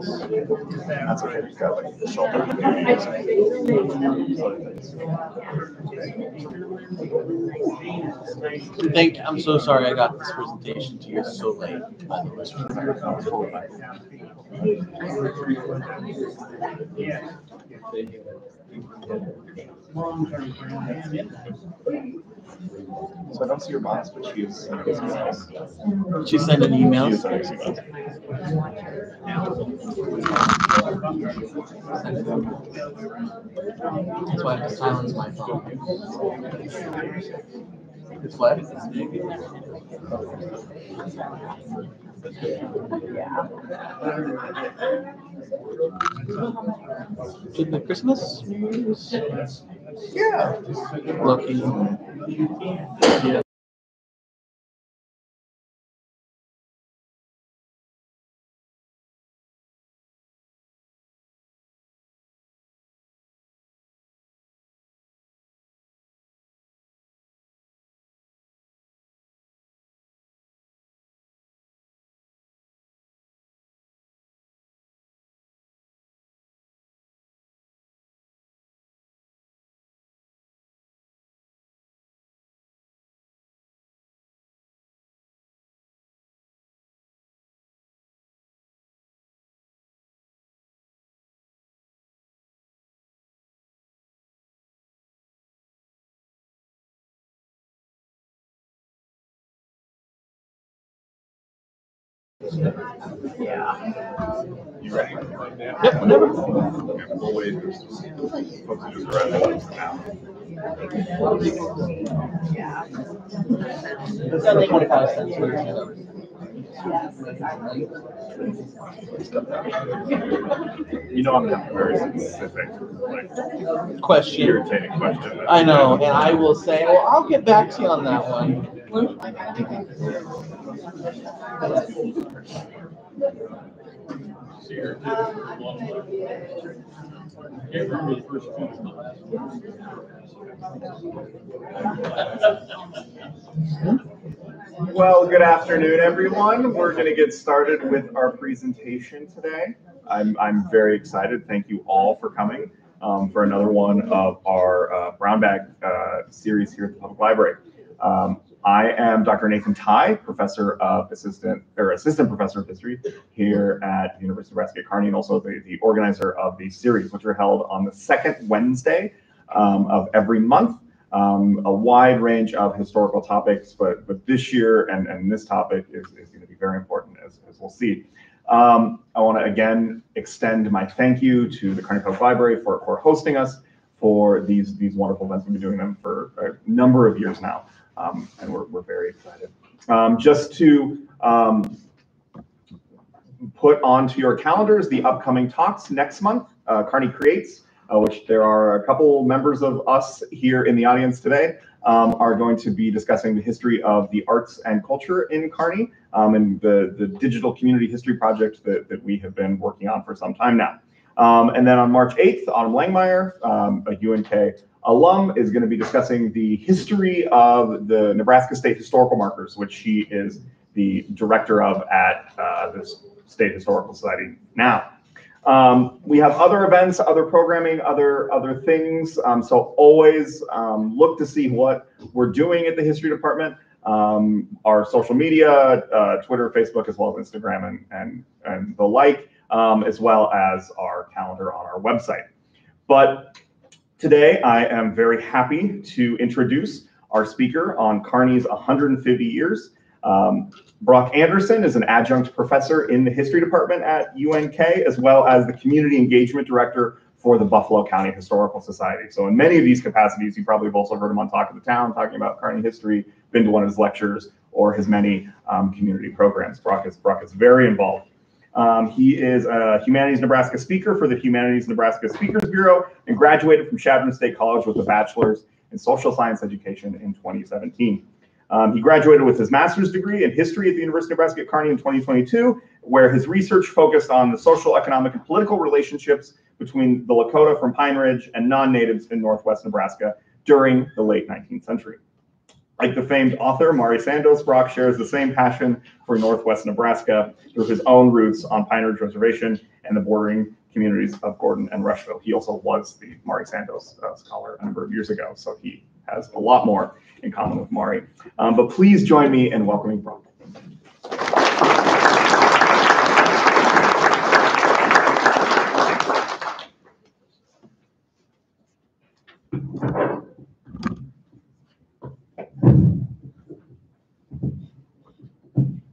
That's okay, he's got like the shoulder. Thank, I'm so sorry I got this presentation to you so late. by the way. So I don't see your boss, but she is. She sent an email. She is sending us emails. That's why I have to silence my phone. It's what? Did the Christmas news? Yeah. Lucky. Yeah. You ready? Yep, whenever. Okay, We'll wait. There's folks who just arrived now. It's got twenty-five cents. You know I'm gonna have a very specific, like, Question. irritating question. I know, and I will say, well, I'll get back to you on that one. Well, good afternoon, everyone. We're going to get started with our presentation today. I'm, I'm very excited. Thank you all for coming um, for another one of our uh, Brown Bag uh, series here at the Public Library. Um, I am Dr. Nathan Tye, professor of assistant or assistant professor of history here at the University of Nebraska Kearney, and also the, the organizer of these series, which are held on the second Wednesday um, of every month um, a wide range of historical topics, but but this year and, and this topic is, is going to be very important as, as we'll see. Um, I want to again extend my thank you to the Kearney Public Library for, for hosting us for these these wonderful events. We've been doing them for a number of years now, um, and we're, we're very excited. Um, just to um, put onto your calendars the upcoming talks next month, uh, Kearney Creates uh, which there are a couple members of us here in the audience today, um, are going to be discussing the history of the arts and culture in Kearney um, and the, the digital community history project that, that we have been working on for some time now. Um, and then on March 8th, Autumn Langmeyer, um, a UNK alum, is going to be discussing the history of the Nebraska State Historical Markers, which she is the director of at uh, State Historical Society now. Um, we have other events, other programming, other other things. Um, so always um, look to see what we're doing at the history department. Um, our social media, uh, Twitter, Facebook, as well as Instagram and and and the like, um, as well as our calendar on our website. But today, I am very happy to introduce our speaker on Kearney's 150 years. Um, Broc Anderson is an adjunct professor in the history department at UNK, as well as the community engagement director for the Buffalo County Historical Society. So in many of these capacities, you probably have also heard him on Talk of the Town, talking about Kearney history, been to one of his lectures, or his many um, community programs. Broc is, Broc is very involved. Um, he is a Humanities Nebraska speaker for the Humanities Nebraska Speakers Bureau and graduated from Chadron State College with a bachelor's in social science education in 2017. Um, he graduated with his master's degree in history at the University of Nebraska at Kearney in 2022, where his research focused on the social, economic, and political relationships between the Lakota from Pine Ridge and non-natives in Northwest Nebraska during the late 19th century. Like the famed author Mari Sandoz, Broc shares the same passion for Northwest Nebraska through his own roots on Pine Ridge Reservation and the bordering communities of Gordon and Rushville. He also was the Mari Sandoz uh, scholar a number of years ago, so he has a lot more in common with Mari. Um, but please join me in welcoming Broc.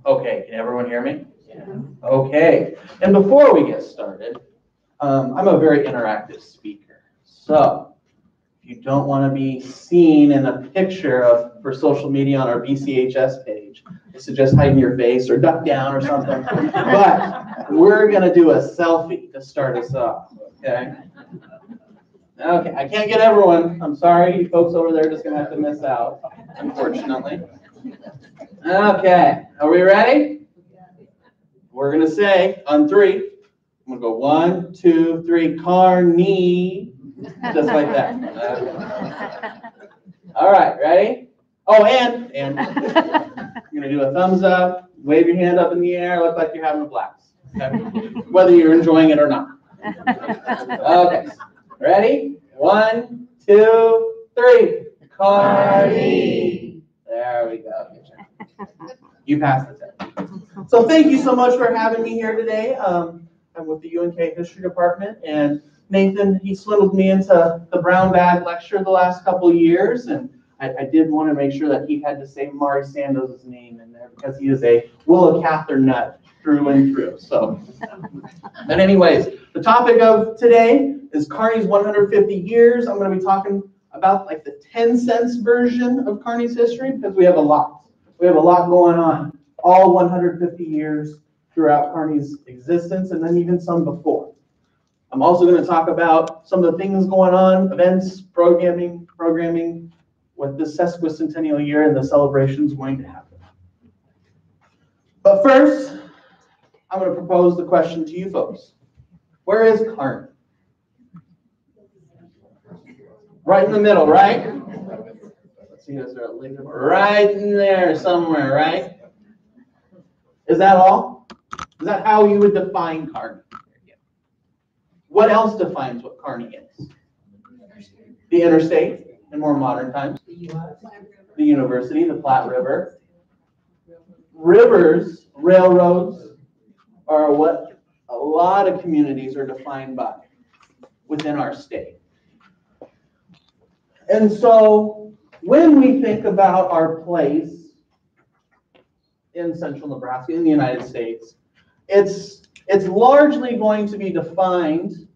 Okay, can everyone hear me? Yeah. Okay, and before we get started, um, I'm a very interactive speaker. So if you don't want to be seen in a picture of for social media on our BCHS page, I suggest hiding your face or duck down or something. But we're gonna do a selfie to start us off, okay? Okay, I can't get everyone. I'm sorry, you folks over there are just gonna have to miss out, unfortunately. Okay, are we ready? We're gonna say on three, I'm gonna go one, two, three, Kearney, just like that. All right, ready? Oh, and, and you're gonna do a thumbs up, wave your hand up in the air, look like you're having a blast. okay? Whether you're enjoying it or not. Okay, ready? One, two, three. Kearney. There we go. You passed the test. So thank you so much for having me here today. Um, I'm with the UNK History Department, and Nathan, he swindled me into the brown bag lecture the last couple years, and I, I did want to make sure that he had to say Mari Sandoz' name in there because he is a Willa Cather nut through and through. So, but anyways, the topic of today is Kearney's 150 years. I'm going to be talking about like the 10 cents version of Kearney's history because we have a lot. We have a lot going on, all 150 years throughout Kearney's existence, and then even some before. I'm also going to talk about some of the things going on, events, programming, programming with the sesquicentennial year and the celebrations going to happen. But first, I'm going to propose the question to you folks. Where is Kearney? Right in the middle, right? Let's see, is there a link? Right in there somewhere, right? Is that all? Is that how you would define Kearney? What else defines what Kearney is? The interstate in more modern times, the university, the Platte River. Rivers, railroads are what a lot of communities are defined by within our state. And so when we think about our place in central Nebraska, in the United States, it's, it's largely going to be defined.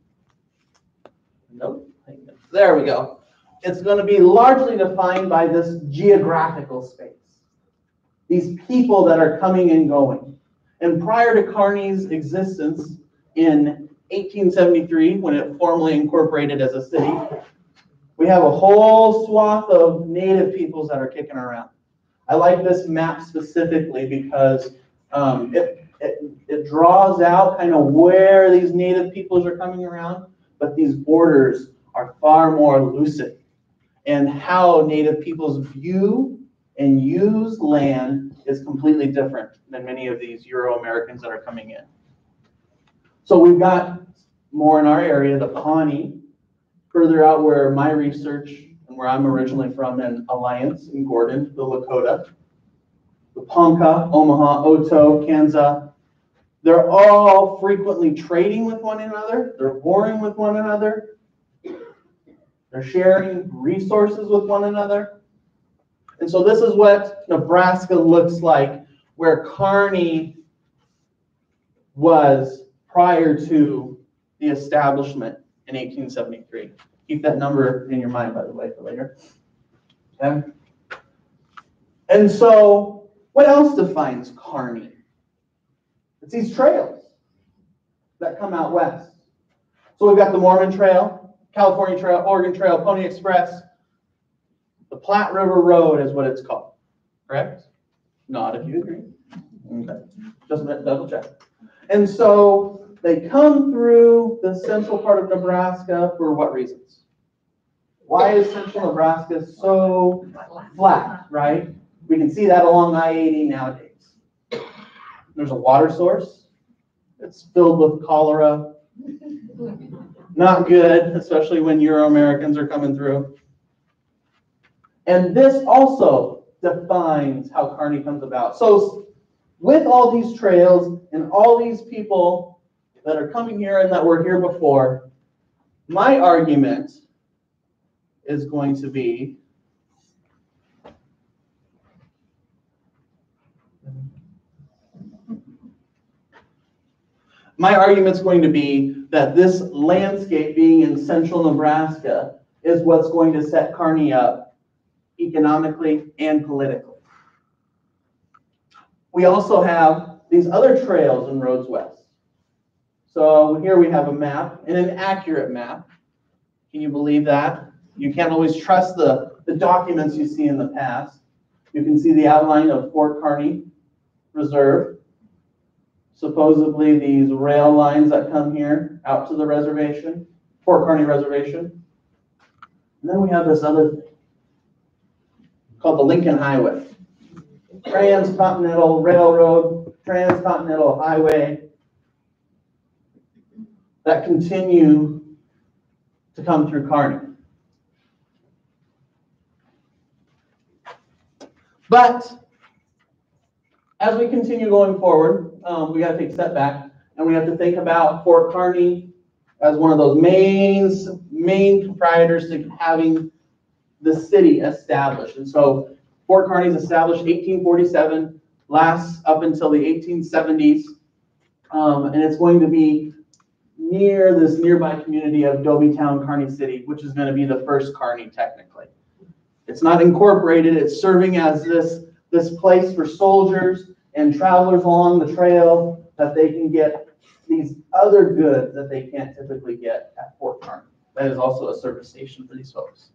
Nope, there we go. It's going to be largely defined by this geographical space. These people that are coming and going. And prior to Kearney's existence in 1873, when it formally incorporated as a city, we have a whole swath of native peoples that are kicking around. I like this map specifically because um, it, it, it draws out kind of where these native peoples are coming around, but these borders are far more lucid. And how native peoples view and use land is completely different than many of these Euro Americans that are coming in. So we've got more in our area, the Pawnee, further out where my research and where I'm originally from in Alliance in Gordon, the Lakota, the Ponca, Omaha, Oto, Kansas. They're all frequently trading with one another. They're warring with one another. They're sharing resources with one another. And so this is what Nebraska looks like, where Kearney was prior to the establishment in 1873. Keep that number in your mind, by the way, for later. Okay? And so, what else defines Kearney? It's these trails that come out west. So we've got the Mormon Trail, California Trail, Oregon Trail, Pony Express. The Platte River Road is what it's called, correct? Not if you agree. Okay, just double check. And so they come through the central part of Nebraska for what reasons? Why is central Nebraska so flat, right? We can see that along I-80 nowadays. There's a water source. It's filled with cholera Not good, especially when Euro Americans are coming through. And this also defines how Kearney comes about. So with all these trails and all these people that are coming here and that were here before, my argument is going to be my argument is going to be that this landscape being in central Nebraska is what's going to set Kearney up economically and politically. We also have these other trails and roads west. So here we have a map and an accurate map. Can you believe that? You can't always trust the, the documents you see in the past. You can see the outline of Fort Kearney Reserve supposedly these rail lines that come here out to the reservation, Fort Kearney Reservation. And then we have this other thing called the Lincoln Highway. Transcontinental Railroad, Transcontinental Highway that continue to come through Kearney. But as we continue going forward, um, we got to take a step back and we have to think about Fort Kearney as one of those main main proprietors to having the city established. And so Fort Kearney is established 1847, lasts up until the 1870s, um, and it's going to be near this nearby community of Town, Kearney City, which is going to be the first Kearney technically. It's not incorporated, it's serving as this, this place for soldiers and travelers along the trail that they can get these other goods that they can't typically get at Fort Kearney. That is also a service station for these folks.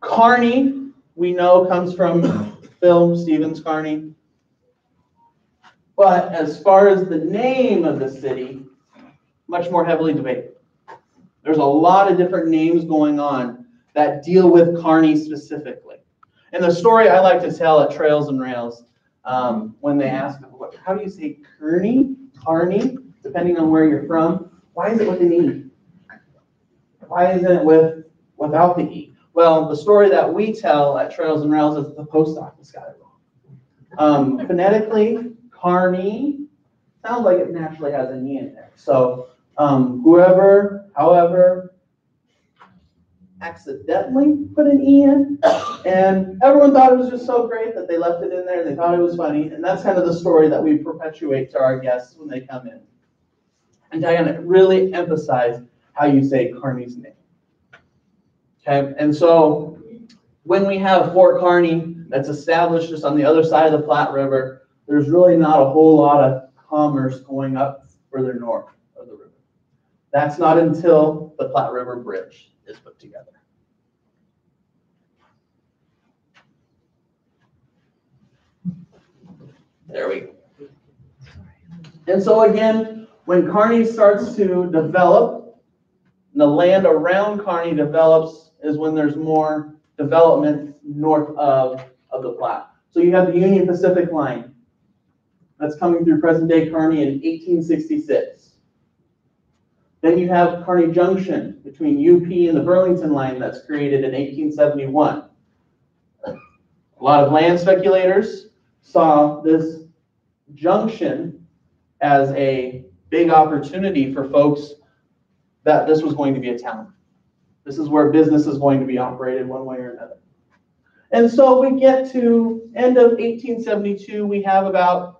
Kearney, we know, comes from Phil Stevens Kearney. But as far as the name of the city, much more heavily debated. There's a lot of different names going on that deal with Kearney specifically. And the story I like to tell at Trails and Rails, um, when they ask, how do you say Kearney, Kearney, depending on where you're from, why is it with an E? Why isn't it with without the E? Well, the story that we tell at Trails and Rails is the post office got it wrong. Um, phonetically, Kearney sounds like it naturally has an E in there. So um, whoever, however, accidentally put an E in, and everyone thought it was just so great that they left it in there. They thought it was funny, and that's kind of the story that we perpetuate to our guests when they come in. And Diana, really emphasize how you say Kearney's name. Okay, and so when we have Fort Kearney that's established just on the other side of the Platte River, there's really not a whole lot of commerce going up further north of the river. That's not until the Platte River Bridge is put together. There we go. And so again, when Kearney starts to develop, and the land around Kearney develops is when there's more development north of, of the Platte. So you have the Union Pacific line that's coming through present day Kearney in 1866. Then you have Kearney Junction between UP and the Burlington line that's created in 1871. A lot of land speculators saw this junction as a big opportunity for folks that this was going to be a town. This is where business is going to be operated one way or another. And so we get to end of 1872, we have about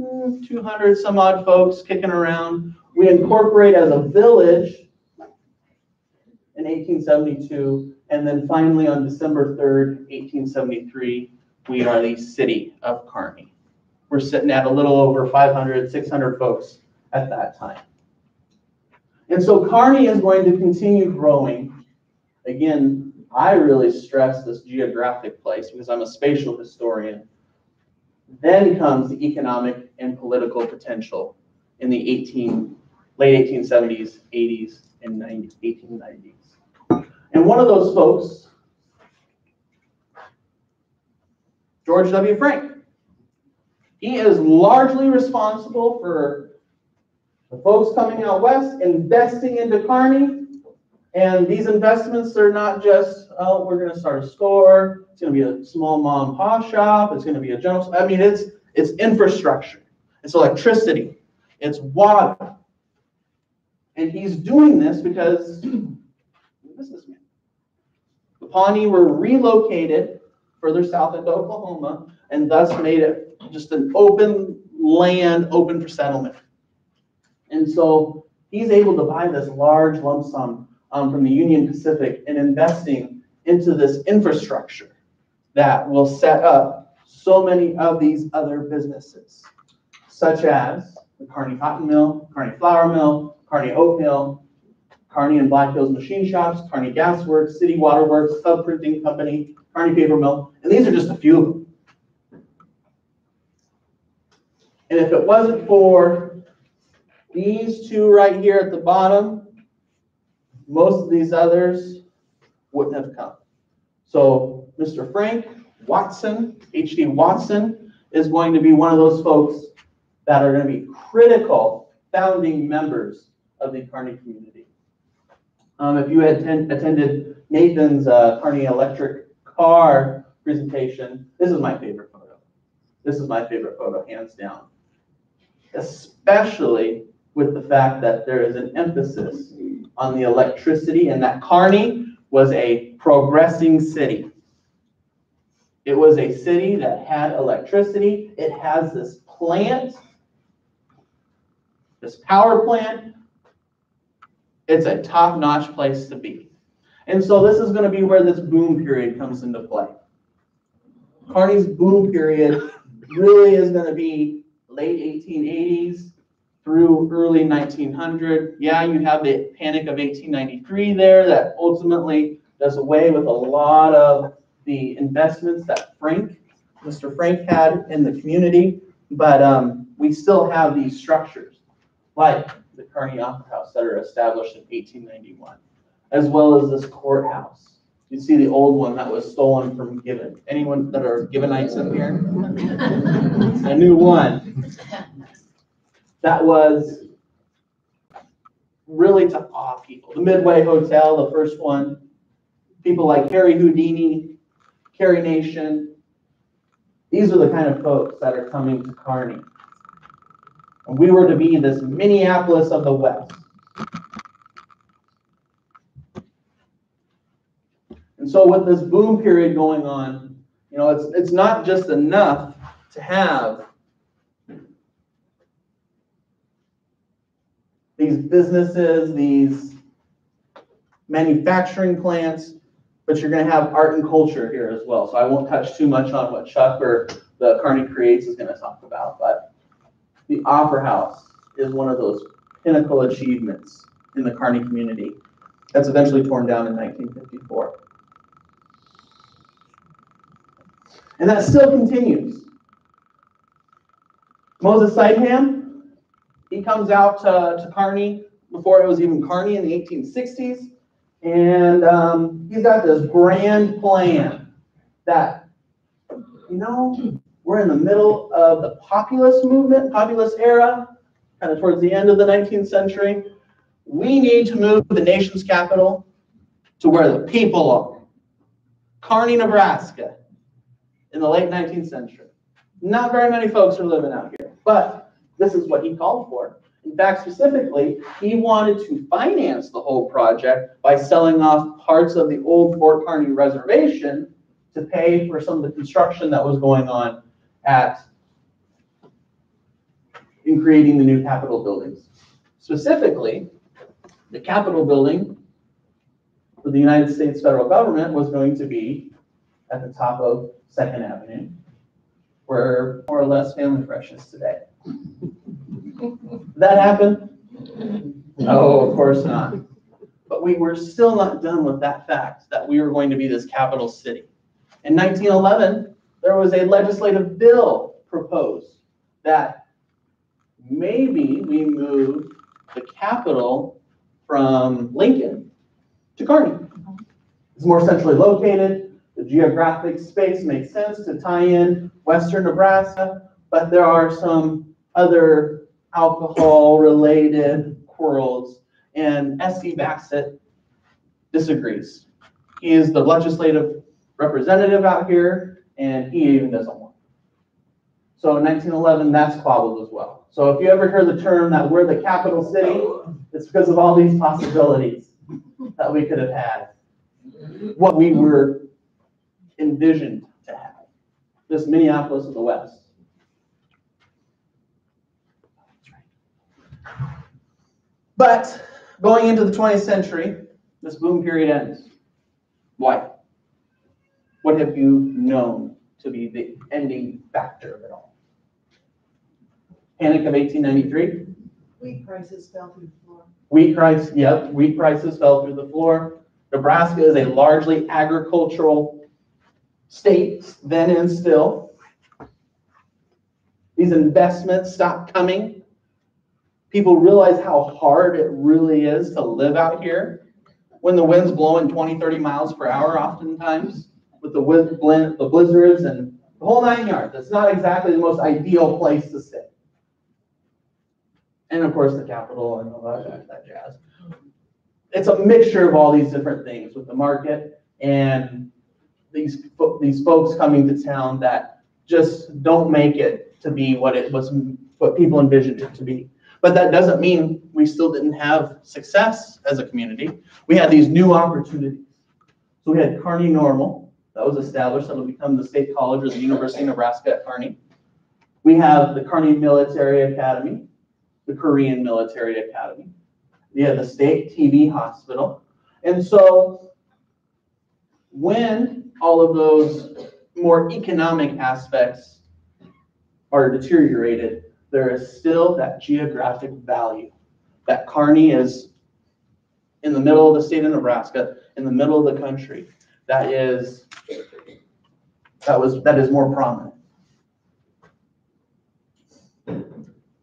Hmm, 200 some odd folks kicking around we incorporate as a village in 1872, and then finally on December 3rd, 1873, we are the city of Kearney. We're sitting at a little over 500, 600 folks at that time. And so Kearney is going to continue growing. Again, I really stress this geographic place because I'm a spatial historian. Then comes the economic and political potential in the 18 late 1870s, 80s, and 90s, 1890s. And one of those folks, George W. Frank, he is largely responsible for The folks coming out west investing into Kearney, and these investments are not just, oh, we're gonna start a store, it's gonna be a small mom and pop shop, it's gonna be a general, I mean, it's, it's infrastructure, it's electricity, it's water. And he's doing this because businessman. The Pawnee were relocated further south into Oklahoma and thus made it just an open land, open for settlement. And so he's able to buy this large lump sum um, from the Union Pacific and investing into this infrastructure that will set up so many of these other businesses, such as the Kearney Cotton Mill, Kearney Flour Mill, Kearney Oat Mill, Kearney and Black Hills Machine Shops, Kearney Gas Works, City Water Works, Sub Printing Company, Kearney Paper Mill, and these are just a few of them. And if it wasn't for these two right here at the bottom, most of these others wouldn't have come. So Mr. Frank Watson, H.D. Watson, is going to be one of those folks that are going to be critical founding members of the Kearney community. Um, if you had ten- attended Nathan's uh, Kearney Electric car presentation, this is my favorite photo. This is my favorite photo, hands down. Especially with the fact that there is an emphasis on the electricity and that Kearney was a progressing city. It was a city that had electricity. It has this plant, this power plant. It's a top-notch place to be. And so this is going to be where this boom period comes into play. Kearney's boom period really is going to be late 1880s through early 1900. Yeah, you have the Panic of 1893 there that ultimately does away with a lot of the investments that Frank, Mr. Frank had in the community, but um, we still have these structures like the Kearney Opera House that are established in 1891, as well as this courthouse. You see the old one that was stolen from Gibbon. Anyone that are Gibbonites in here? A new one that was really to awe people. The Midway Hotel, the first one, people like Harry Houdini, Carrie Nation. These are the kind of folks that are coming to Kearney. And we were to be this Minneapolis of the West. And so with this boom period going on, you know, it's, it's not just enough to have these businesses, these manufacturing plants, but you're going to have art and culture here as well. So I won't touch too much on what Chuck or the Kearney Creates is going to talk about, but the Opera House is one of those pinnacle achievements in the Kearney community that's eventually torn down in 1954. And that still continues. Moses Sydenham, he comes out to, to Kearney before it was even Kearney in the 1860s. And um, he's got this grand plan that, you know, we're in the middle of the populist movement, populist era, kind of towards the end of the 19th century. We need to move the nation's capital to where the people are. Kearney, Nebraska, in the late 19th century. Not very many folks are living out here, but this is what he called for. In fact, specifically, he wanted to finance the whole project by selling off parts of the old Fort Kearney Reservation to pay for some of the construction that was going on at in creating the new Capitol buildings. Specifically, the Capitol building for the United States federal government was going to be at the top of Second Avenue, where more or less Family Fresh is today. That happen? No, of course not. But we were still not done with that fact that we were going to be this capital city. In 1911, there was a legislative bill proposed that maybe we move the capital from Lincoln to Kearney. It's more centrally located. The geographic space makes sense to tie in western Nebraska, but there are some other alcohol-related quarrels, and S.C. Bassett disagrees. He is the legislative representative out here, and he even doesn't want. So in 1911, that's squabbled as well. So if you ever hear the term that we're the capital city, it's because of all these possibilities that we could have had. What we were envisioned to have. This Minneapolis of the West. But going into the 20th century, this boom period ends. Why? What have you known to be the ending factor of it all? Panic of 1893? Wheat prices fell through the floor. Wheat price, yep, wheat prices fell through the floor. Nebraska is a largely agricultural state then and still. These investments stopped coming. People realize how hard it really is to live out here when the wind's blowing 20, 30 miles per hour oftentimes with the wind, the blizzards and the whole nine yards. It's not exactly the most ideal place to stay. And of course, the capital and all that, that jazz. It's a mixture of all these different things with the market and these, these folks coming to town that just don't make it to be what it was, what people envisioned it to be. But that doesn't mean we still didn't have success as a community. We had these new opportunities. So we had Kearney Normal, that was established, that'll become the State College or the University of Nebraska at Kearney. We have the Kearney Military Academy, the Korean Military Academy. We have the State TB Hospital. And so when all of those more economic aspects are deteriorated, there is still that geographic value. That Kearney is in the middle of the state of Nebraska, in the middle of the country. That is that was that is more prominent.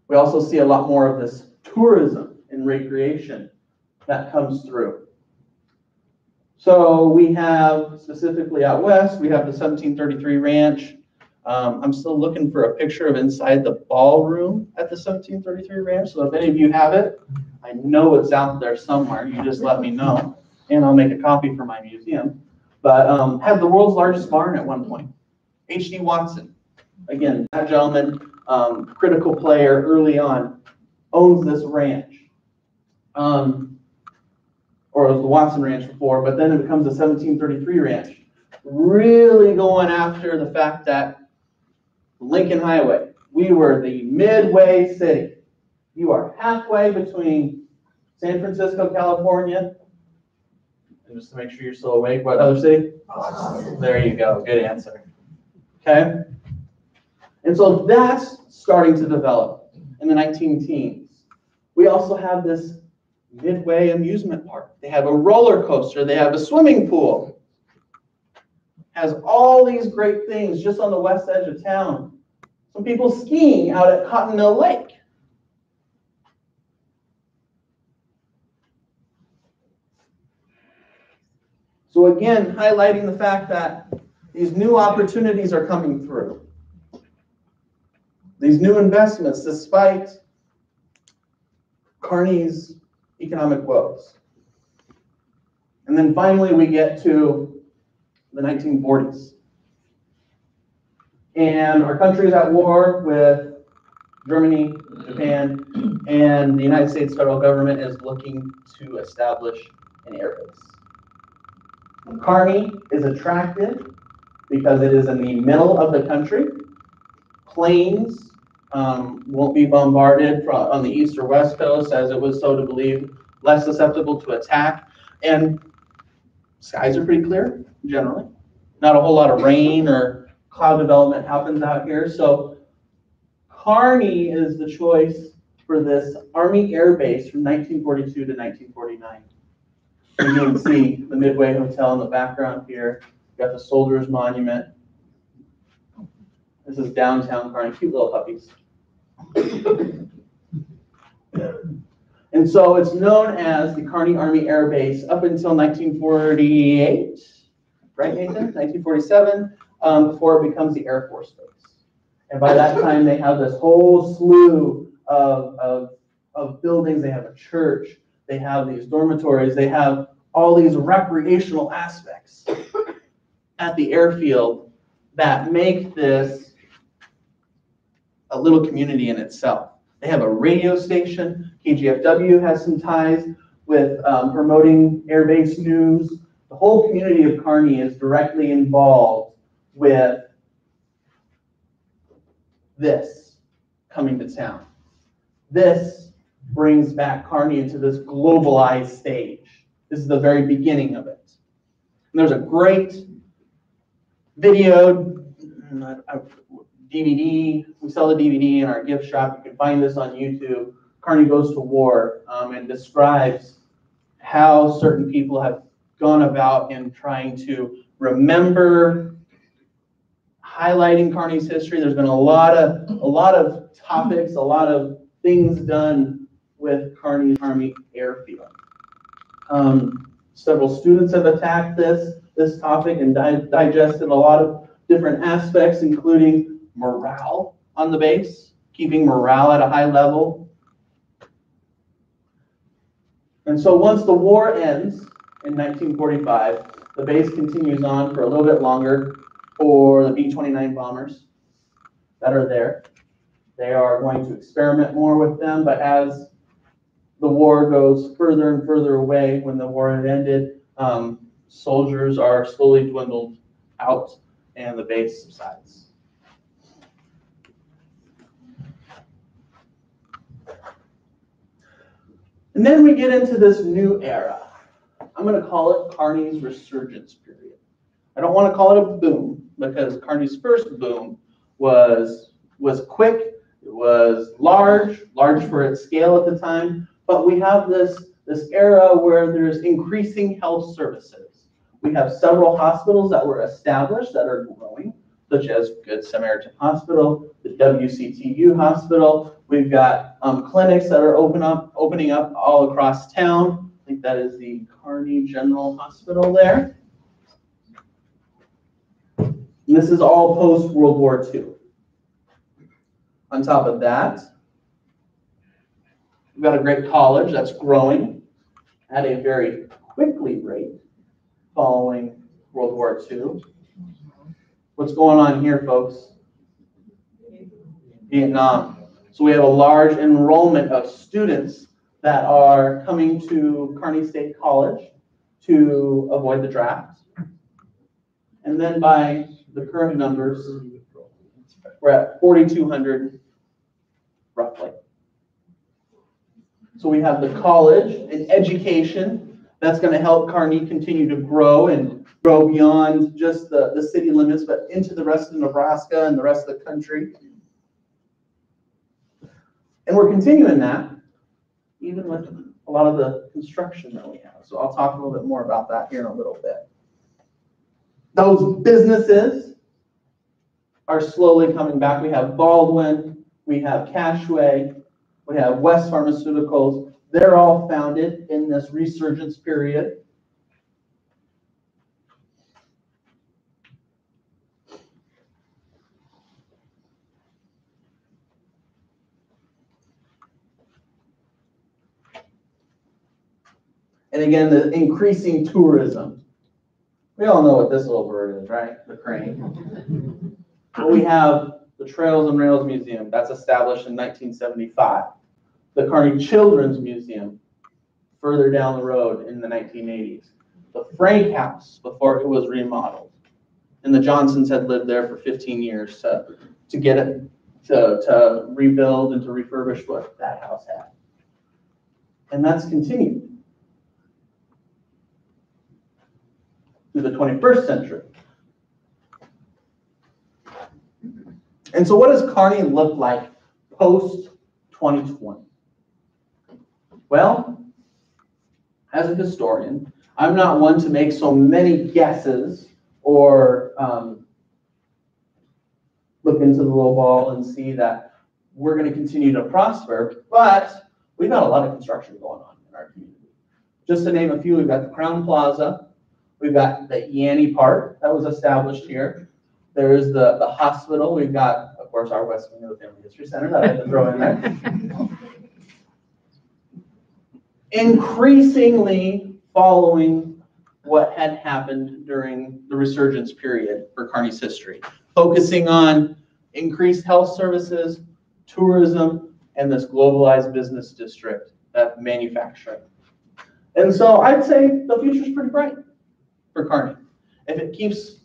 We also see a lot more of this tourism and recreation that comes through. So we have specifically out west, we have the 1733 Ranch, um, I'm still looking for a picture of inside the ballroom at the 1733 Ranch. So if any of you have it, I know it's out there somewhere. You just let me know, and I'll make a copy for my museum. But um, had the world's largest barn at one point. H.D. Watson, again, that gentleman, um, critical player early on, owns this ranch. Um, or it was the Watson Ranch before, but then it becomes the 1733 Ranch. Really going after the fact that Lincoln Highway. We were the midway city. You are halfway between San Francisco, California. And just to make sure you're still awake, what other city? There you go. Good answer. Okay. And so that's starting to develop in the 19 teens. We also have this Midway amusement park. They have a roller coaster. They have a swimming pool. Has all these great things just on the west edge of town some people skiing out at Cotton Mill Lake. So again, highlighting the fact that these new opportunities are coming through. These new investments, despite Kearney's economic woes. And then finally, we get to the 1940s. And our country is at war with Germany, Japan, and the United States federal government is looking to establish an air base. Kearney is attractive because it is in the middle of the country. Planes um, won't be bombarded from, on the east or west coast, as it was so to believe, less susceptible to attack. And skies are pretty clear, generally. Not a whole lot of rain or cloud development happens out here. So Kearney is the choice for this Army Air Base from 1942 to 1949. You can see the Midway Hotel in the background here. You got the Soldiers Monument. This is downtown Kearney, cute little puppies. And so it's known as the Kearney Army Air Base up until 1948, right, Nathan? 1947 um, before it becomes the Air Force Base. And by that time, they have this whole slew of, of, of buildings. They have a church, they have these dormitories, they have all these recreational aspects at the airfield that make this a little community in itself. They have a radio station. KGFW has some ties with um, promoting airbase news. The whole community of Kearney is directly involved with this coming to town. This brings back Kearney into this globalized stage. This is the very beginning of it. And there's a great video, mm, uh, DVD. We sell the DVD in our gift shop. You can find this on YouTube. Kearney Goes to War um, and describes how certain people have gone about in trying to remember highlighting Kearney's history. There's been a lot of a lot of topics, a lot of things done with Kearney Army Airfield. Um, several students have attacked this this topic and di digested a lot of different aspects, including morale on the base, keeping morale at a high level. And so once the war ends in 1945, the base continues on for a little bit longer for the B-29 bombers that are there. They are going to experiment more with them, but as the war goes further and further away, when the war had ended, um, soldiers are slowly dwindled out and the base subsides. And then we get into this new era. I'm going to call it Kearney's resurgence period. I don't want to call it a boom because Kearney's first boom was was quick, it was large, large for its scale at the time, but we have this this era where there's increasing health services. We have several hospitals that were established that are growing, such as Good Samaritan Hospital, the WCTU Hospital. We've got um, clinics that are open up, opening up all across town. I think that is the Kearney General Hospital there. And this is all post World War II. On top of that, we've got a great college that's growing at a very quickly rate following World War II. What's going on here, folks? Vietnam. So we have a large enrollment of students that are coming to Kearney State College to avoid the draft. And then by the current numbers, we're at 4,200 roughly. So we have the college and education that's going to help Kearney continue to grow and grow beyond just the, the city limits, but into the rest of Nebraska and the rest of the country. And we're continuing that even with a lot of the construction that we have. So I'll talk a little bit more about that here in a little bit. Those businesses are slowly coming back. We have Baldwin, we have Cash-Wa, we have West Pharmaceuticals. They're all founded in this resurgence period. And again, the increasing tourism. We all know what this little bird is, right? The crane. Well, we have the Trails and Rails Museum, that's established in 1975. The Kearney Children's Museum, further down the road in the 1980s. The Frank House, before it was remodeled. And the Johnsons had lived there for 15 years to, to get it, to, to rebuild and to refurbish what that house had. And that's continued through the 21st century. And so what does Kearney look like post 2020? Well, as a historian, I'm not one to make so many guesses or um, look into the low ball and see that we're going to continue to prosper, but we've got a lot of construction going on in our community. Just to name a few, we've got the Crowne Plaza, we've got the Yanney Park that was established here. There is the, the hospital, we've got of course, our West Window Family History Center that I had to throw in there. Increasingly following what had happened during the resurgence period for Kearney's history, focusing on increased health services, tourism, and this globalized business district, that manufacturing. And so I'd say the future's pretty bright for Kearney. If it keeps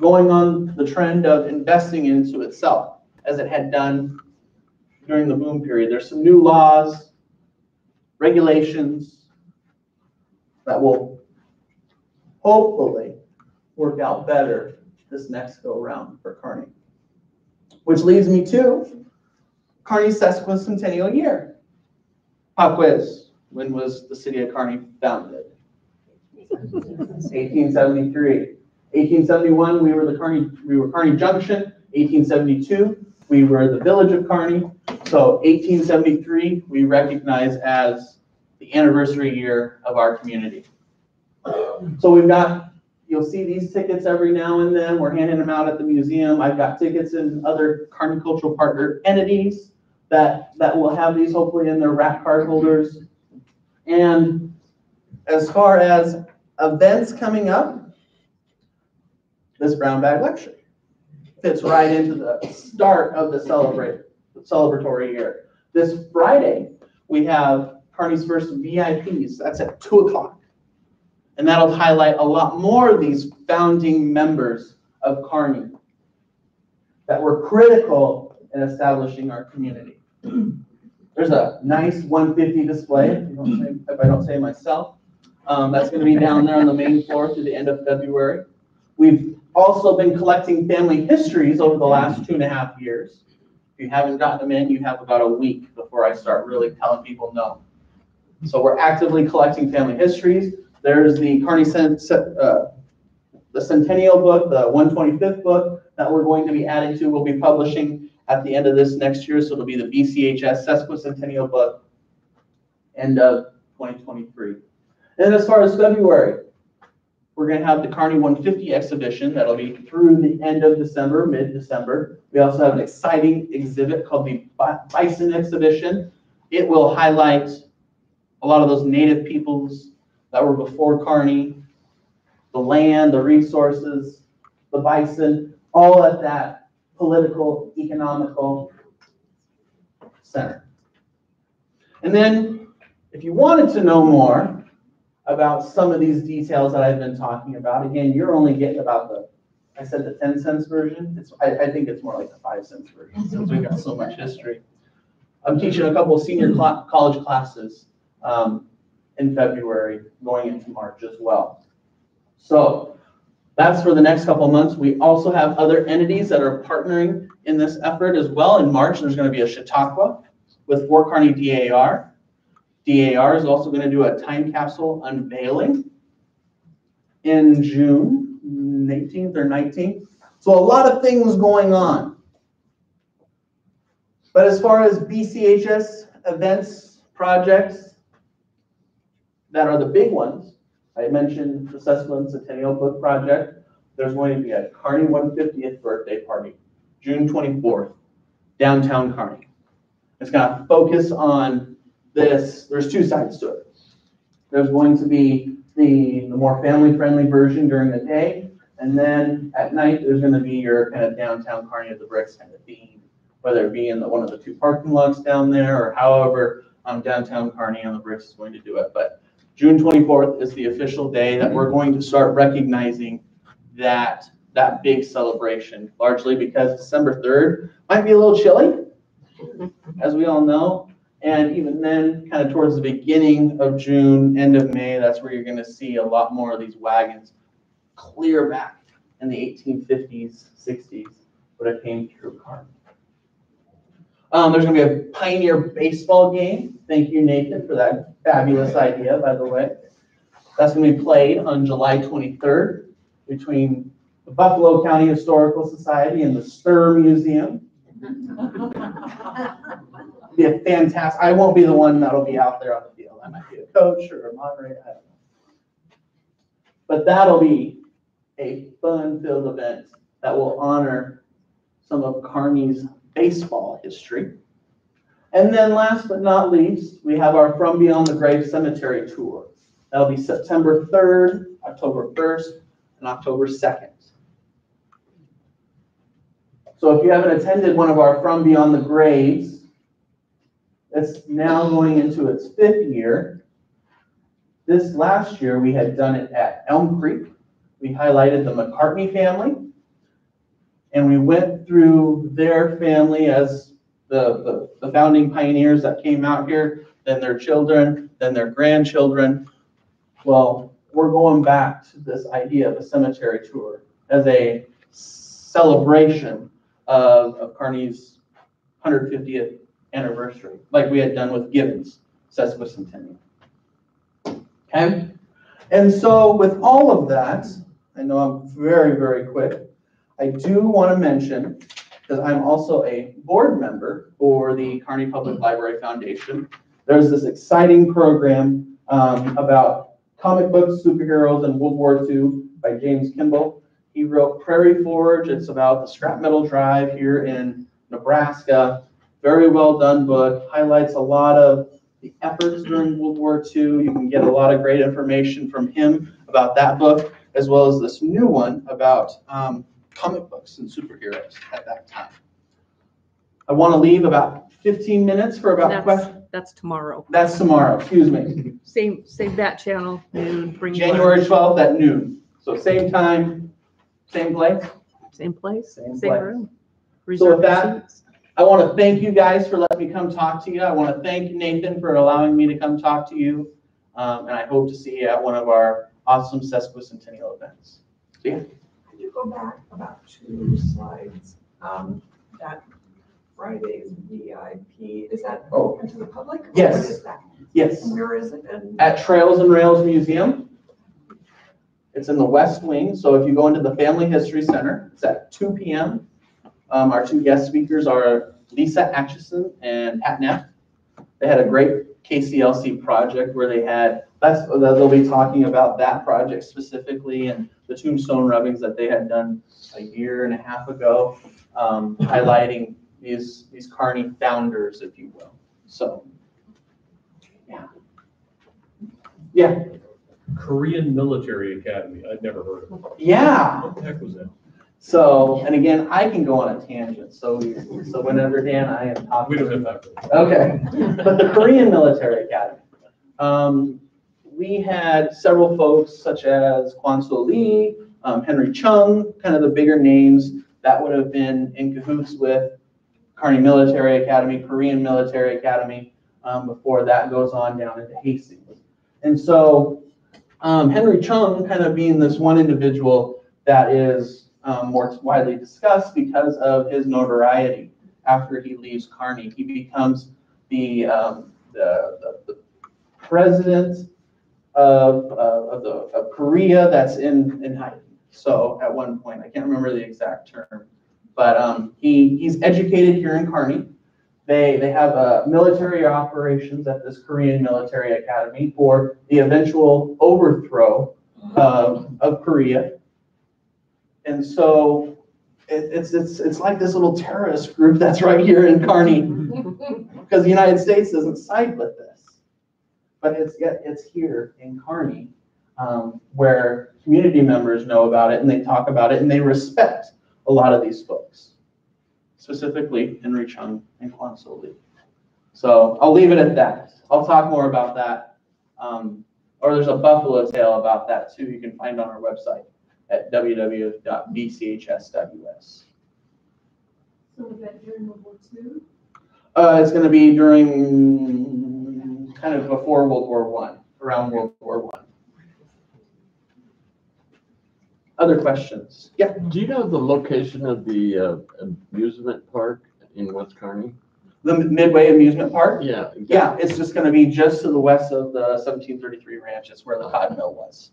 going on the trend of investing into itself, as it had done during the boom period, there's some new laws, regulations that will hopefully work out better this next go round for Kearney. Which leads me to Kearney's sesquicentennial year. Pop quiz. When was the city of Kearney founded? 1873. 1871, we were the Kearney, we were Kearney Junction. 1872, we were the village of Kearney. So 1873, we recognize as the anniversary year of our community. So we've got, you'll see these tickets every now and then. We're handing them out at the museum. I've got tickets in other Kearney Cultural Partner entities that, that will have these hopefully in their rack card holders. And as far as events coming up, this brown bag lecture fits right into the start of the celebrate, celebratory year. This Friday, we have Kearney's first VIPs. That's at two o'clock. And that'll highlight a lot more of these founding members of Kearney that were critical in establishing our community. There's a nice 150 display, if, say, if I don't say myself. Um, that's going to be down there on the main floor through the end of February. We've also been collecting family histories over the last two and a half years. If you haven't gotten them in, you have about a week before I start really telling people no. So we're actively collecting family histories. There's the Kearney Cent, uh, the Centennial book, the 125th book that we're going to be adding to. We'll be publishing at the end of this next year, so it'll be the BCHS Sesquicentennial book, end of 2023. And as far as February, we're going to have the Kearney 150 exhibition that'll be through the end of December, mid-December. We also have an exciting exhibit called the Bison Exhibition. It will highlight a lot of those native peoples that were before Kearney, the land, the resources, the bison, all at that political, economical center. And then, if you wanted to know more about some of these details that I've been talking about, again, you're only getting about the, I said the 10 cents version. It's, I, I think it's more like the 5 cents version since we've got so much history. I'm teaching a couple of senior cl college classes um, in February, going into March as well. So that's for the next couple of months. We also have other entities that are partnering in this effort as well. In March, there's going to be a Chautauqua with Fort Kearney DAR. DAR is also going to do a time capsule unveiling in June 18th or 19th. So a lot of things going on. But as far as BCHS events, projects that are the big ones, I mentioned the Sesquicentennial Book Project. There's going to be a Kearney 150th birthday party, June 24th, downtown Kearney. It's going to focus on this. There's two sides to it. There's going to be the, the more family-friendly version during the day, and then at night, there's going to be your kind of downtown Kearney of the Bricks kind of theme, whether it be in the, one of the two parking lots down there, or however um, downtown Kearney on the Bricks is going to do it. But June 24th is the official day that we're going to start recognizing that, that big celebration, largely because December 3rd might be a little chilly, as we all know. And even then, kind of towards the beginning of June, end of May, that's where you're going to see a lot more of these wagons clear back in the 1850s, 60s, when it came through Kearney. Um, there's going to be a Pioneer baseball game. Thank you, Nathan, for that fabulous idea, by the way. That's going to be played on July 23rd between the Buffalo County Historical Society and the Stuhr Museum. be a fantastic. I won't be the one that'll be out there on the field. I might be a coach or a moderator. I don't know. But that'll be a fun-filled event that will honor some of Kearney's baseball history. And then last but not least, we have our From Beyond the Grave Cemetery Tour. That'll be September 3rd, October 1st, and October 2nd. So if you haven't attended one of our From Beyond the Graves, now going into its fifth year. This last year, we had done it at Elm Creek. We highlighted the McCartney family. And we went through their family as the, the, the founding pioneers that came out here, then their children, then their grandchildren. Well, we're going back to this idea of a cemetery tour as a celebration of, of Kearney's 150th anniversary, like we had done with Gibbon's sesquicentennial. Okay? And so with all of that, I know I'm very, very quick. I do want to mention, because I'm also a board member for the Kearney Public Library Foundation. There's this exciting program um, about comic books, superheroes, and World War II by James Kimble. He wrote Prairie Forge. It's about the scrap metal drive here in Nebraska. Very well done book. Highlights a lot of the efforts during World War II. You can get a lot of great information from him about that book, as well as this new one about um, comic books and superheroes at that time. I want to leave about 15 minutes for about That's, questions. that's tomorrow. That's tomorrow, excuse me. Same, save that channel, noon, bring. January 12th at noon. So same time, same place. Same place, Same same place. room. So with that- seats. I want to thank you guys for letting me come talk to you. I want to thank Nathan for allowing me to come talk to you. Um, and I hope to see you at one of our awesome sesquicentennial events. Could you go back about two slides? Um, that Friday's VIP, is that Oh. open to the public? Yes. What is that? Yes. And Where is it? And at Trails and Rails Museum. It's in the west wing, so if you go into the Family History Center, it's at two P M. Um, our two guest speakers are Lisa Atchison and Pat Neff. They had a great KCLC project where they had, that's, they'll be talking about that project specifically and the tombstone rubbings that they had done a year and a half ago, um, highlighting these, these Kearney founders, if you will, so. Yeah. Yeah, Korean Military Academy. I'd never heard of it. yeah. What the heck was that? So, and again, I can go on a tangent, so, so whenever, Dan, I am talking. We don't have that. Okay, but the Korean Military Academy. Um, we had several folks such as Kwan So Lee, um, Henry Chung, kind of the bigger names that would have been in cahoots with Kearney Military Academy, Korean Military Academy, um, before that goes on down into Hastings. And so, um, Henry Chung kind of being this one individual that is, um, more widely discussed because of his notoriety after he leaves Kearney, He becomes the, um, the, the, the president of, uh, of the, of Korea that's in, in hiding. So at one point, I can't remember the exact term, but, um, he, he's educated here in Kearney. They, they have, uh, military operations at this Korean Military Academy for the eventual overthrow of, of Korea. And so it, it's, it's, it's like this little terrorist group that's right here in Kearney because the United States doesn't side with this. But it's yet it's here in Kearney um, where community members know about it and they talk about it and they respect a lot of these folks, specifically Henry Chung and Kwan So Lee. So I'll leave it at that. I'll talk more about that. Um, or there's a Buffalo tale about that too. You can find on our website at www.bchs.us. so was that during World War II? Uh, it's gonna be during, kind of before World War One, around World War One. Other questions? Yeah, Do you know the location of the uh, amusement park in West Kearney? the Midway Amusement Park? Yeah. Yeah, it's just gonna be just to the west of the seventeen thirty-three ranch. It's where the cotton mill was.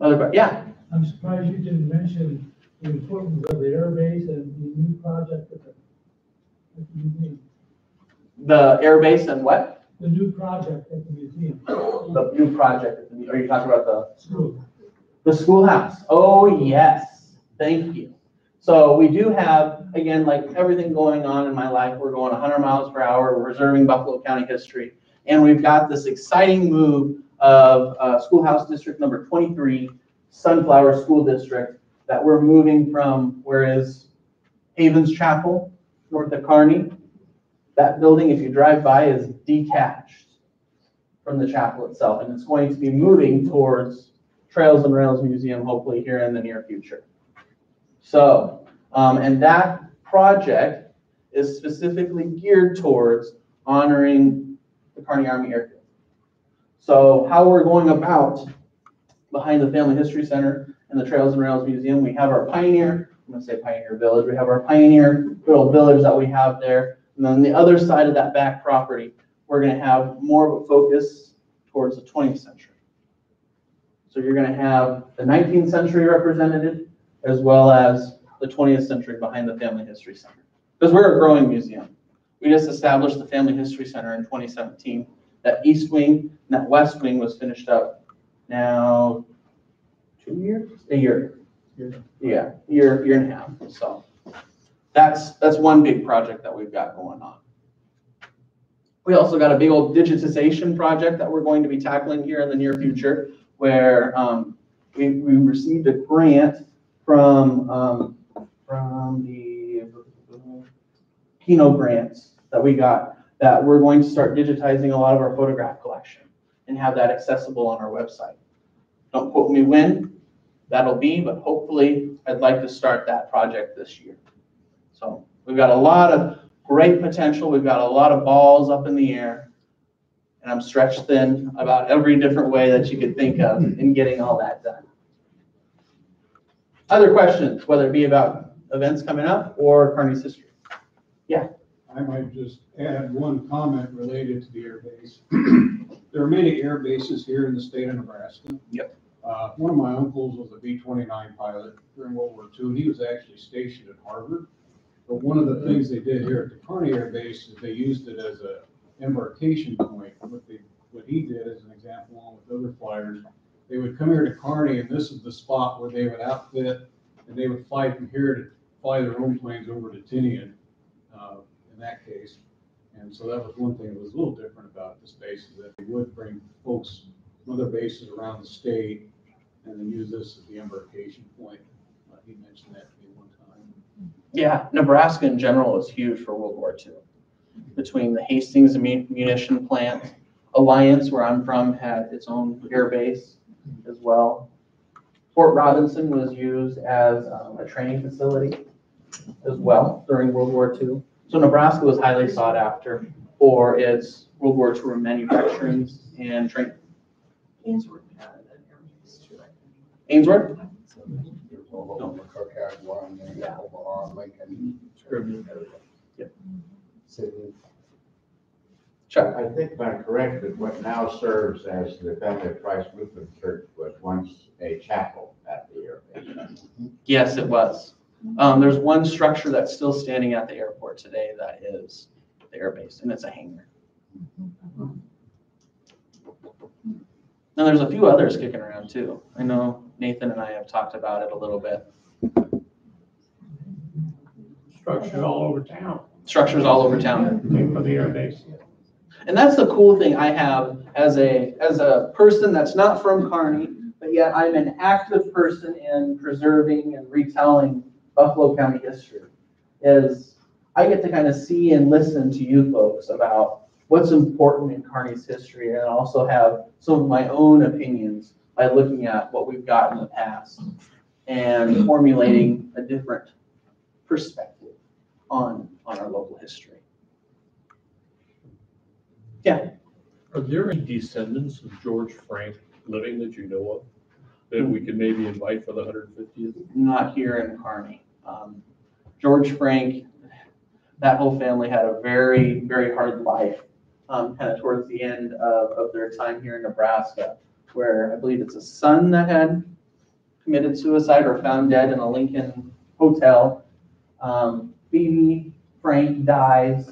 Other, yeah, I'm surprised you didn't mention the importance of the air base and the new project at the, at the museum. the airbase and what? the new project at the museum. The new project, at the, museum. are you talking about the School. The schoolhouse. Oh, yes. Thank you. So we do have, again, like everything going on in my life, we're going 100 miles per hour, we're reserving Buffalo County history. And we've got this exciting move of uh, Schoolhouse District Number 23, Sunflower School District, that we're moving from, where is Havens Chapel, north of Kearney. That building, if you drive by, is detached from the chapel itself, and it's going to be moving towards Trails and Rails Museum, hopefully here in the near future. So, um, and that project is specifically geared towards honoring the Kearney Army Airfield. So how we're going about behind the Family History Center and the Trails and Rails Museum, we have our Pioneer, I'm gonna say Pioneer Village, we have our Pioneer little village that we have there. And then the other side of that back property, we're gonna have more of a focus towards the twentieth century. So you're gonna have the nineteenth century represented, as well as the twentieth century behind the Family History Center. Because we're a growing museum. We just established the Family History Center in twenty seventeen. That east wing and that west wing was finished up now two years, a year. Yeah, year, year and a half, so. That's, that's one big project that we've got going on. We also got a big old digitization project that we're going to be tackling here in the near future, where, um, we, we received a grant from, um, from the Keno grants that we got, that we're going to start digitizing a lot of our photograph collection and have that accessible on our website. Don't quote me when that'll be, but hopefully I'd like to start that project this year. So we've got a lot of great potential. We've got a lot of balls up in the air. And I'm stretched thin about every different way that you could think of in getting all that done. Other questions, whether it be about events coming up or Kearney's history? I might just add one comment related to the air base. There are many air bases here in the state of Nebraska. Yep. Uh, one of my uncles was a B twenty-nine pilot during World War II, and he was actually stationed at Harvard. But one of the things they did here at the Kearney Air Base is they used it as a embarkation point. What they, what he did as an example, along with other flyers, they would come here to Kearney, and this is the spot where they would outfit, and they would fly from here to fly their own planes over to Tinian, uh, in that case. And so that was one thing that was a little different about this base, is that they would bring folks from other bases around the state and then use this as the embarkation point. Uh, He mentioned that to me one time. Yeah, Nebraska in general was huge for World War II. Between the Hastings Munition Plant, Alliance, where I'm from, had its own air base as well. Fort Robinson was used as um, a training facility as well during World War II. So Nebraska was highly sought after for its World War II manufacturing and training. Ainsworth had an air base too, I think. Ainsworth? Yeah. Chuck? I think if I'm correct, that what now serves as the Family of Christ Lutheran Church was once a chapel at the air base. Yes, it was. Um, there's one structure that's still standing at the airport today that is the air base, and it's a hangar. And there's a few others kicking around too. I know Nathan and I have talked about it a little bit. Structures all over town, Structures all over town. for the air base. And that's the cool thing I have as a, as a person that's not from Kearney, but yet I'm an active person in preserving and retelling Buffalo County history. Is I get to kind of see and listen to you folks about what's important in Kearney's history and also have some of my own opinions by looking at what we've got in the past and formulating a different perspective on, on our local history. Yeah. Are there any descendants of George Frank living that you know of? That we could maybe invite for the hundred and fiftieth? not here in Kearney. Um, George Frank, that whole family had a very, very hard life, um, kind of towards the end of, of their time here in Nebraska, where I believe it's a son that had committed suicide or found dead in a Lincoln hotel. Um, Phoebe Frank dies,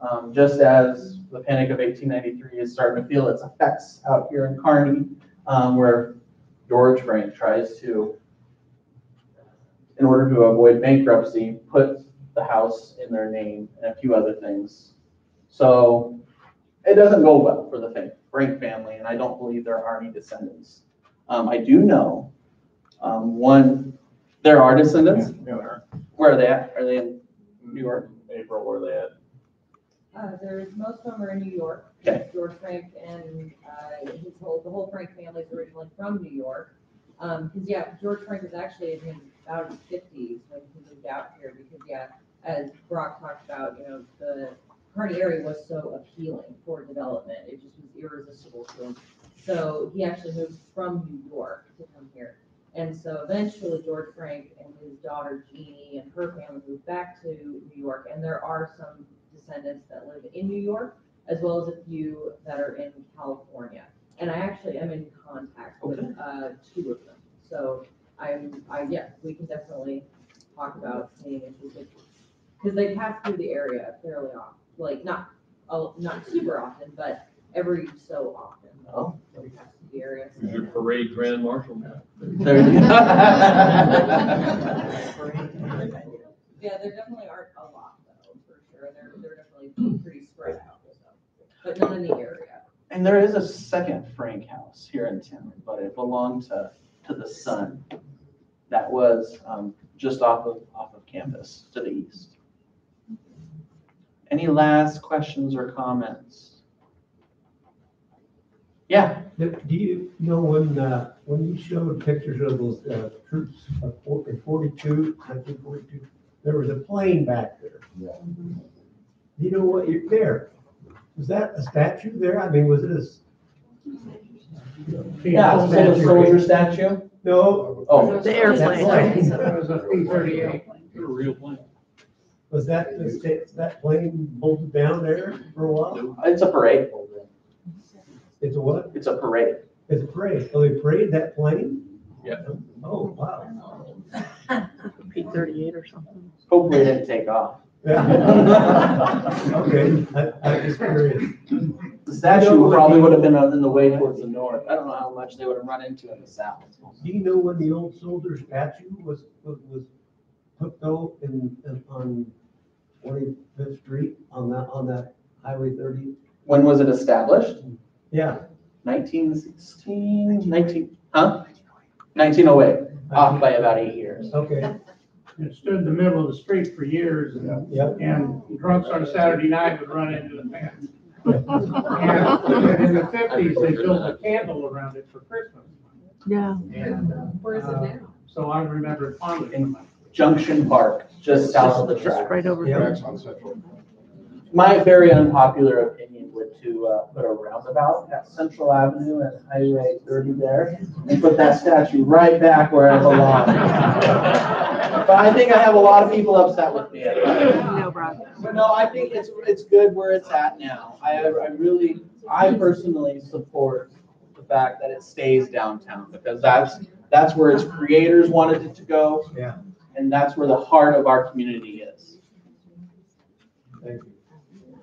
um, just as the Panic of eighteen ninety-three is starting to feel its effects out here in Kearney, um, where George Frank tries to, in order to avoid bankruptcy, put the house in their name and a few other things. So it doesn't go well for the Frank- Frank family, and I don't believe there are any descendants. Um, I do know, um, one, there are descendants. Yeah, there are. Where are they at? Are they in New York? April, where are they at? Uh, there's, most of them are in New York. Okay. George Frank and, uh, his whole, the whole Frank family is originally from New York. Um, cause yeah, George Frank is actually in his, about his fifties when he moved out here, because yeah, as Broc talked about, you know, the Kearney area was so appealing for development, it just was irresistible to him. So he actually moved from New York to come here. And so eventually George Frank and his daughter Jeannie and her family moved back to New York, and there are some descendants that live in New York, as well as a few that are in California. And I actually am in contact with, uh, two of them. So I'm, I, yeah, we can definitely talk about seeing if we could, because they pass through the area fairly often, like, not, oh, not super often, but every so often. Oh. They pass through the area. so- Who's your parade grand marshal now? There you go. Yeah, there definitely aren't a lot though, for sure. They're, they're definitely pretty spread out, so, but not in the area. And there is a second Frank house here in town, but it belonged to, to the son. That was, um, just off of, off of campus to the east. Any last questions or comments? Yeah, Do do you know when, uh, when you showed pictures of those, uh, troops of in 42, 1942, there was a plane back there. Yeah. Do you know what, you're there? Was that a statue there? I mean, was it a? s- yeah, so the soldier statue? No, Oh, The airplane. That was a P thirty-eight. You're a real plane. was that, the sta- that plane bolted down there for a while? it's a parade. It's a what? It's a parade. It's a parade. Oh, they paraded that plane? Yeah. Oh, wow. P thirty-eight or something. Hopefully it didn't take off. Yeah. Okay, I, I'm just curious. The statue probably would have been in the way towards the north. I don't know how much they would have run into in the south. Do you know when the old soldier statue was, was, was put though in, in- on Twenty-Fifth Street on that, on that Highway thirty? When was it established? Yeah. 1916, 19, huh? 1908, off by about eight years. Okay, It stood in the middle of the street for years and, yep. and drunks on a Saturday night would run into the fence. And in the fifties, they built a candle around it for Christmas. Yeah. And, uh, Where is it now? So I remember it fondly. from. Junction Park, just south of the Just track. right over Yeah. here. My very unpopular opinion would to uh, put a roundabout at Central Avenue and Highway 30 there and put that statue right back where it belongs. But I think I have a lot of people upset with me. No, Broc. But no, I think it's, it's good where it's at now. I, I really, I personally support the fact that it stays downtown because that's, that's where its creators wanted it to go. Yeah. And that's where the heart of our community is. Thank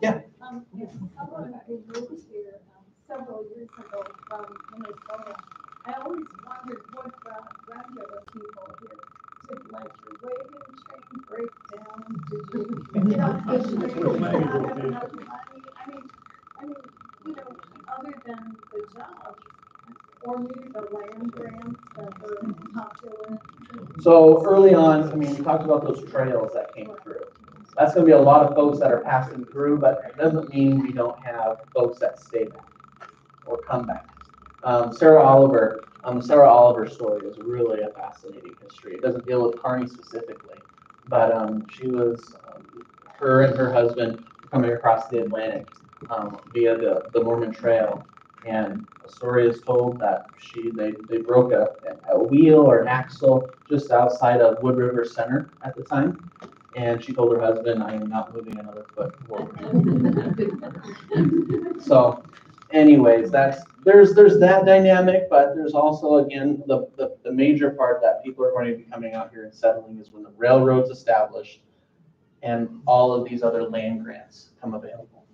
you. Um, yes, someone I moved here um, several years ago from Minnesota. I always wondered what the regular people here did, like your waving train break down, did you, you know, did not have enough money? I mean, I mean, you know, other than the jobs, or maybe the land grants that were popular. So early on, I mean, we talked about those trails that came through. That's gonna be a lot of folks that are passing through, but it doesn't mean we don't have folks that stay back or come back. Um, Sarah Oliver, um, Sarah Oliver story is really a fascinating history. It doesn't deal with Kearney specifically, but, um, she was, um, her and her husband coming across the Atlantic, um, via the, the Mormon Trail. And a story is told that she, they, they broke a, a wheel or an axle just outside of Wood River Center at the time. And she told her husband, I am not moving another foot forward. So anyways, that's, there's, there's that dynamic, but there's also, again, the, the, the major part that people are going to be coming out here and settling is when the railroad's established and all of these other land grants come available.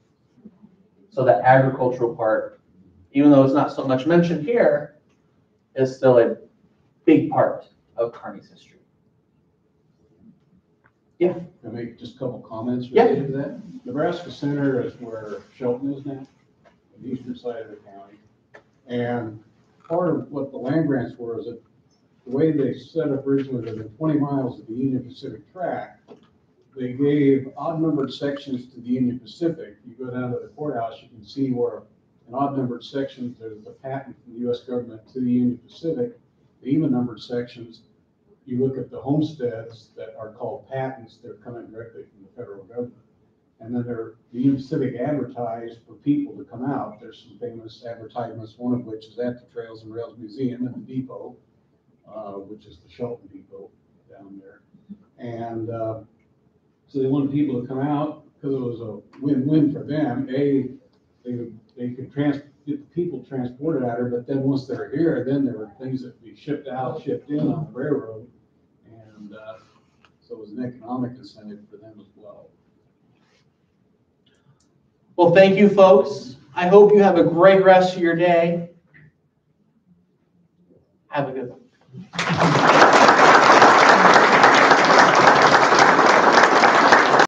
So the agricultural part, even though it's not so much mentioned here, is still a big part of Kearney's history. Can I make just a couple comments Yeah. related to that? Nebraska Center is where Shelton is now, the eastern side of the county. And part of what the land grants were is that the way they set up originally, within twenty miles of the Union Pacific track, they gave odd numbered sections to the Union Pacific. You go down to the courthouse, you can see where in odd numbered sections, there's the patent from the US government to the Union Pacific. The even numbered sections, you look at the homesteads that are called patents, they're coming directly from the federal government. And then they're, the Union Pacific advertised for people to come out. There's some famous advertisements, one of which is at the Trails and Rails Museum at the depot, uh, which is the Shelton Depot down there. And, uh, so they wanted people to come out because it was a win-win for them. A, they, they could trans, get the people transported out here, but then once they're here, then there were things that be shipped out, shipped in on the railroad. And, uh, so it was an economic incentive for them as well. Well, thank you, folks. I hope you have a great rest of your day. Have a good one.